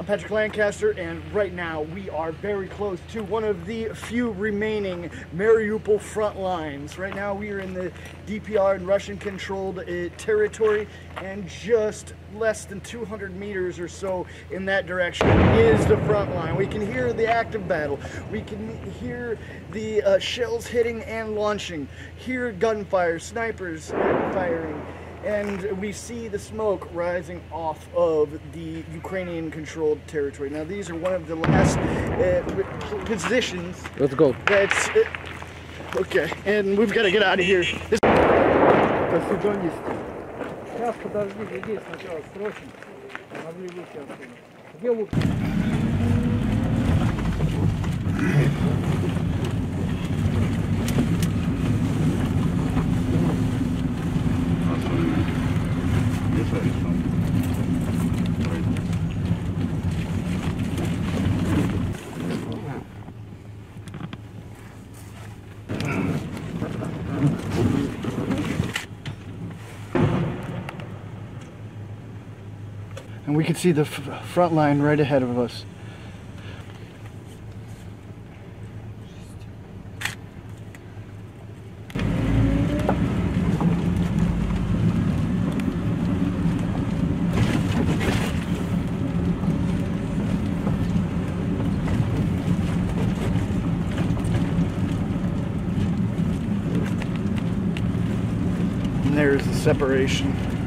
I'm Patrick Lancaster, and right now we are very close to one of the few remaining Mariupol front lines. Right now we are in the DPR and Russian controlled uh, territory, and just less than 200 meters or so in that direction is the front line. We can hear the active battle, we can hear the uh, shells hitting and launching, hear gunfire, snipers firing and we see the smoke rising off of the Ukrainian controlled territory. Now, these are one of the last uh, positions. Let's go. That's uh, okay, and we've got to get out of here. This Сейчас подождите здесь сначала срочно. Могли выйти отсюда. Где лук? And we can see the front line right ahead of us. And there's the separation.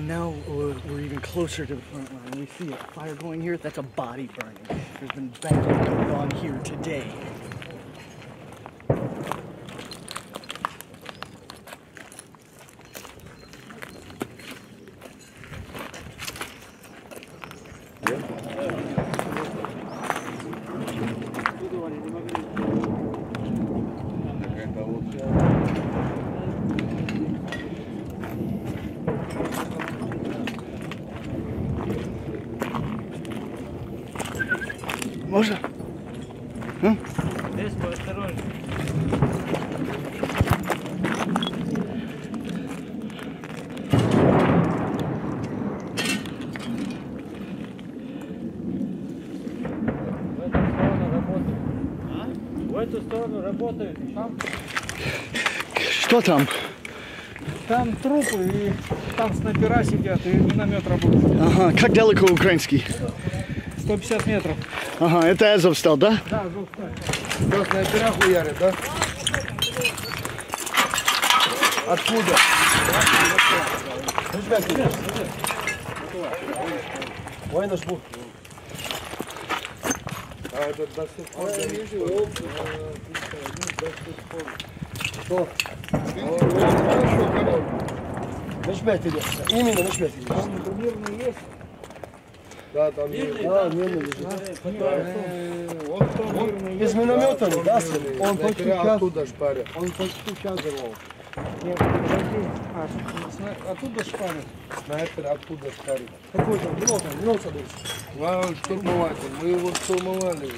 And now we're, we're even closer to the front line. We see a fire going here. That's a body burning. There's been battling going on here today. Можно? Здесь поосторожнее. В эту сторону работают. В эту сторону работают. Там, Что там? там трупы и там снайпера сидят и миномет работает. Ага, как далеко украинский? 150 метров. Ага, это Эзов стал, да? Да, Эзов стал. Красная дыра хуярит, да? Откуда? Ой, наш бух. А это до сих пор я вижу. Что? Мышмятили. Именно мышмятили. Он турнирный есть. Да, там мирный. Да, мирный э, лежит. Он из миномета, да? Он почти час. Оттуда шпарит. Он почти час рвал. А, оттуда шпарит? Снайпер оттуда шпарит. Какой там? Гроза, гроза дальше. Штурмователь. Мы его штурмовали.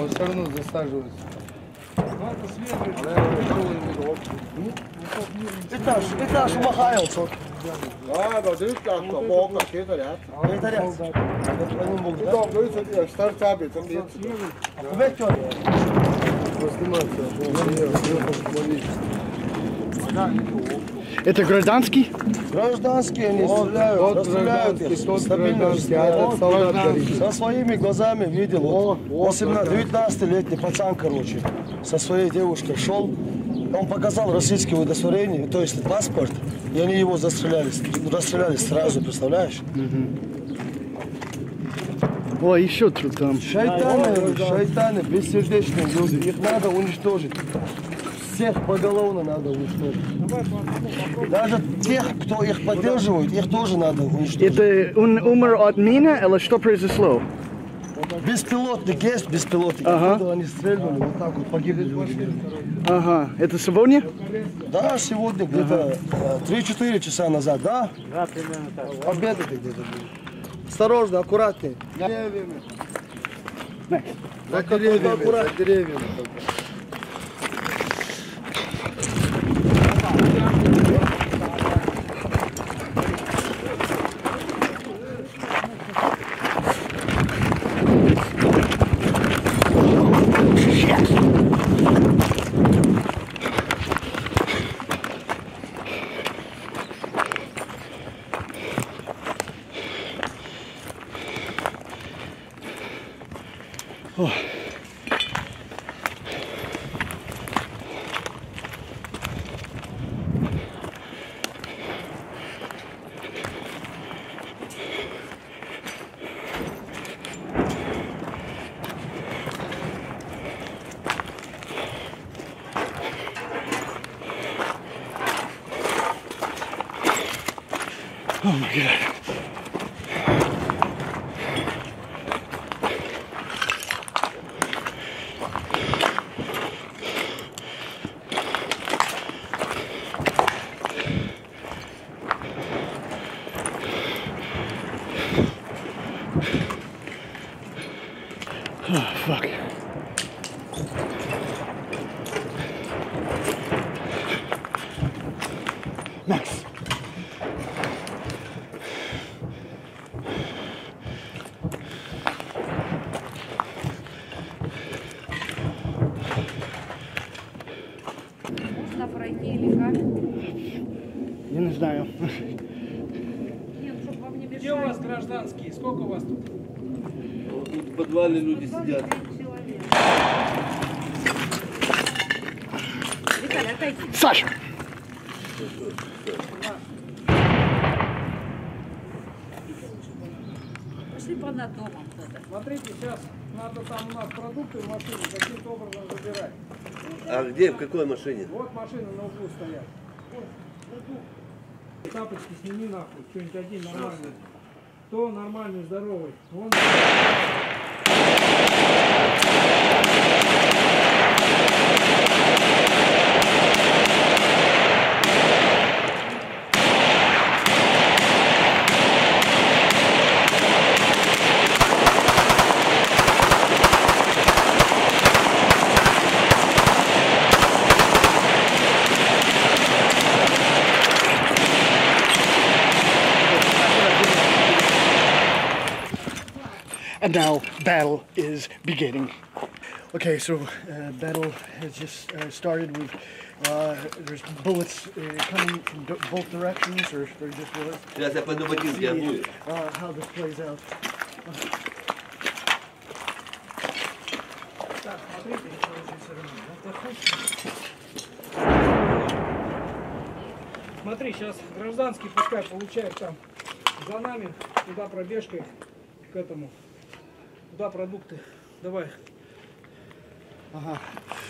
Он все равно засаживается. А этаж, этаж, махайл, сорт. Это гражданский? Гражданские они стреляют, вот, расстреляют их, стабильно стреляют. Вот, со своими глазами видел, вот, 19-летний пацан, короче, со своей девушкой шел, он показал российское удостоверение, то есть паспорт, и они его застреляли, расстреляли сразу, представляешь? О, еще тут там. Шайтаны, шайтаны, бессердечные люди, их надо уничтожить. Всех поголовно надо уничтожить. Даже тех, кто их поддерживает, их тоже надо уничтожить. Это он умер от мины, или что произошло? Беспилотник есть, беспилотник. Ага. Оттуда они стрельнули, вот так вот погибли люди. Ага, это сегодня? Да, сегодня где-то э, 3-4 часа назад, да? Да, примерно так. Обедали где-то были. Осторожно, аккуратнее. За деревьями. За деревьями, за деревьями. Oh my god. Oh, fuck. Max. Сколько у вас тут? Тут в подвале люди сидят. Саша! Пошли по над домом. Смотрите, сейчас надо там у нас продукты в машине каким-то образом забирать. А где, в какой машине? Вот машины на углу стоят. Тапочки сними нахуй, что-нибудь один нормальный. Кто нормальный, здоровый? Вон. now battle is beginning. Okay, so uh, battle has just uh, started. We've uh, there's bullets uh, coming from do- both directions, or they're just bullets. Сейчас я пойду ботинки обую. Uh, how this plays out. Так, смотрите, что очень всё равно. Вот охотник. Смотри, сейчас гражданский пускай получает там за нами, туда пробежкой к этому. Туда продукты. Давай.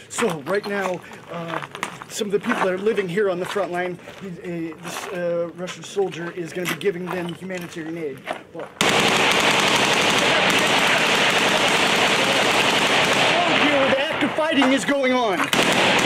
So right now, uh, some of the people that are living here on the front line, he's, uh, this uh, Russian soldier is going to be giving them humanitarian aid. Well, here, the active fighting is going on.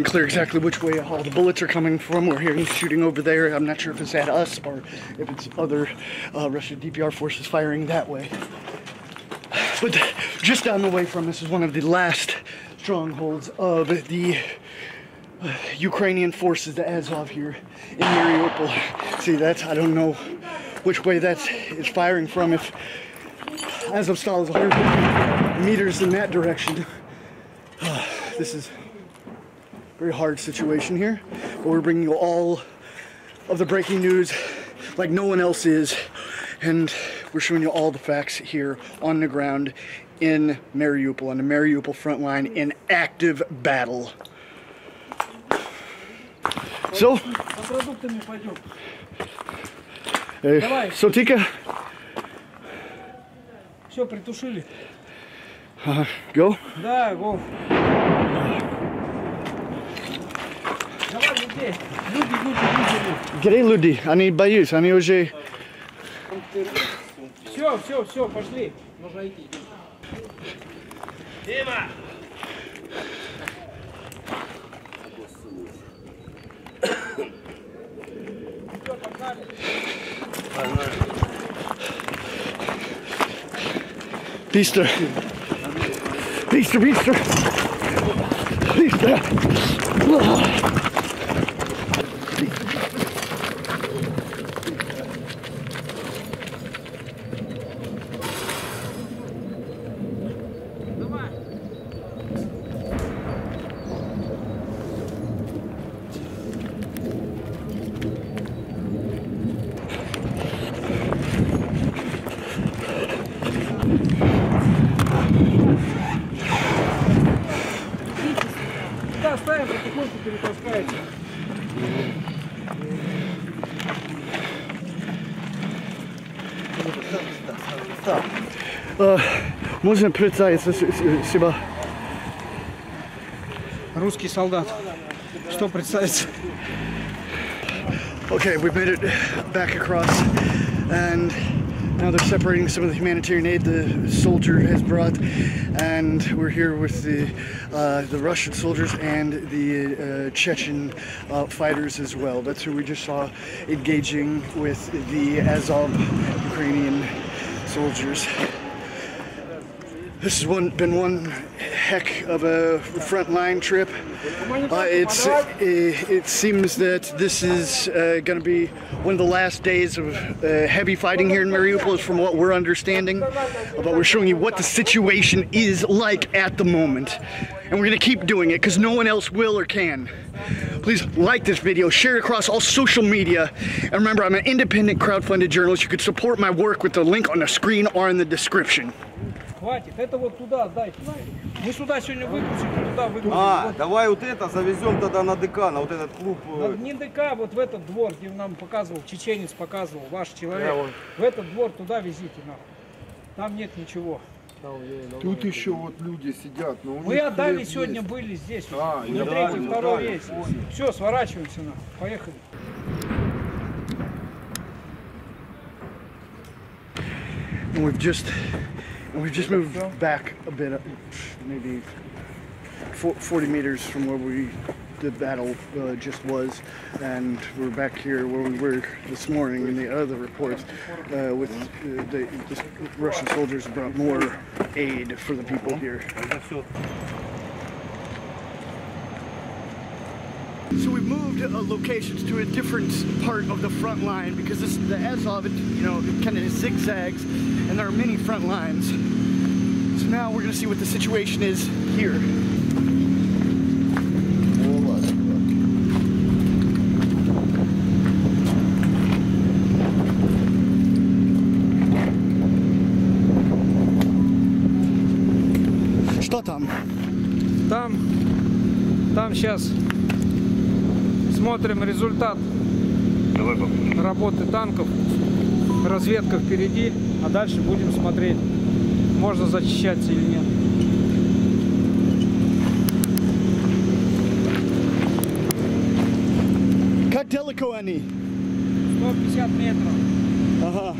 Even clear exactly which way all the bullets are coming from. We're hearing shooting over there. I'm not sure if it's at us or if it's other uh, Russian DPR forces firing that way. But just down the way from us is one of the last strongholds of the uh, Ukrainian forces, the Azov here in Mariupol. See, that's, I don't know which way that's firing from. If Azovstal is 100 meters in that direction, this is very hard situation here. But we're bringing you all of the breaking news like no one else is. And we're showing you all the facts here on the ground in Mariupol, on the Mariupol front line in active battle. So, За продуктами пойдем. uh, Давай. so Tika, Все, притушили. go. Да, го. Где люди? Они боюсь, они уже... Все, все, все, пошли. Быстро. Быстро, быстро. Быстро. Потихоньку перетаскается. Можно представиться с- с- себя? Русский солдат. Что представится? Okay, we've made it back across, and now they're separating some of the humanitarian aid the soldier has brought, and we're here with the uh, the Russian soldiers and the uh, Chechen uh, fighters as well. That's who we just saw engaging with the Azov Ukrainian soldiers. This has one been one heck of a frontline trip. Uh, it's uh, it seems that this is uh, going to be one of the last days of uh, heavy fighting here in Mariupol, from what we're understanding. But we're showing you what the situation is like at the moment, and we're going to keep doing it because no one else will or can. Please like this video, share it across all social media, and remember, I'm an independent crowdfunded journalist. You could support my work with the link on the screen or in the description. Хватит, это вот туда сдайте. Мы сюда сегодня выгрузим, туда выгрузим. А, Вот давай вот это завезем тогда на ДК, на вот этот клуб. э, на- Не ДК, вот в этот двор, где нам показывал, чеченец показывал, ваш человек. Вон. В этот двор туда везите нахуй. Там нет ничего. Тут еще вот люди сидят. Но Мы отдали сегодня есть. были здесь. А, не я третий, второй да, понял. Все, сворачиваемся нахуй. Поехали. We've just we've just moved back a bit, uh, maybe 40 meters from where we the battle uh, just was, and we're back here where we were this morning in the other reports uh, with uh, the, the Russian soldiers brought more aid for the people here. So we moved uh, locations to a different part of the front line because this the Azov, it, you know, it kind of zigzags, and there are many front lines. So now we're going to see what the situation is here. Что там? Там, там сейчас смотрим результат работы танков. Разведка впереди, а дальше будем смотреть, можно зачищаться или нет. Как далеко они? 150 метров. Ага.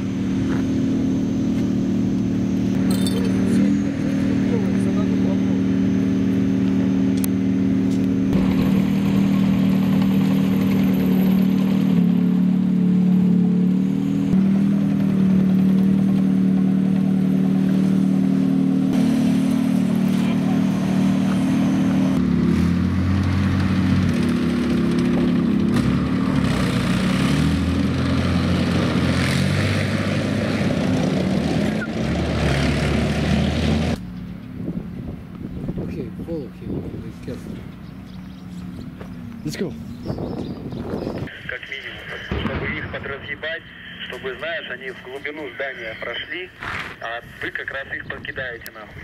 Вы как раз их покидаете нахуй.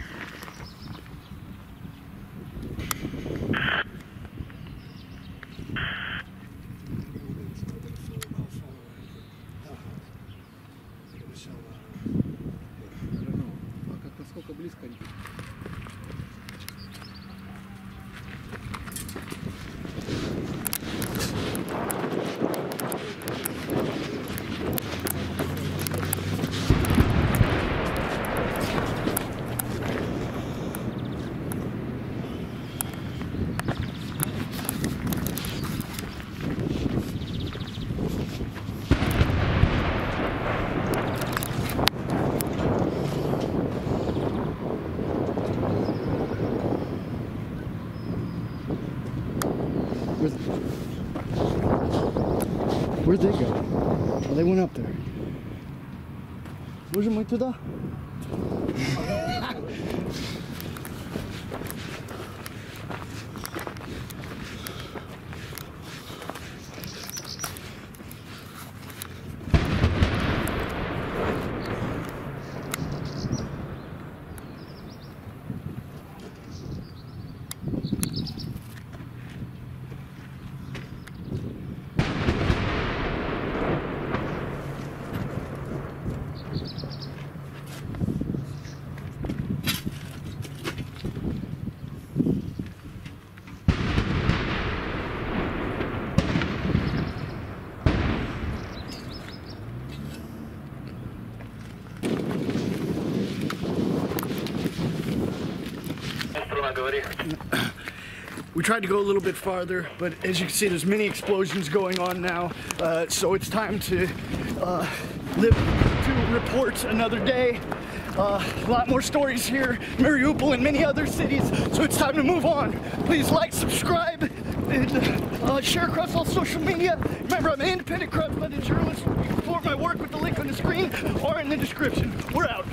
Where'd they go? Oh, they went up there. Можем мы туда? We tried to go a little bit farther, but as you can see, there's many explosions going on now. Uh, so it's time to uh, live to report another day. Uh, a lot more stories here, Mariupol and many other cities. So it's time to move on. Please like, subscribe, and uh, share across all social media. Remember, I'm an independent crowdfunded journalist. You can support my work with the link on the screen or in the description. We're out.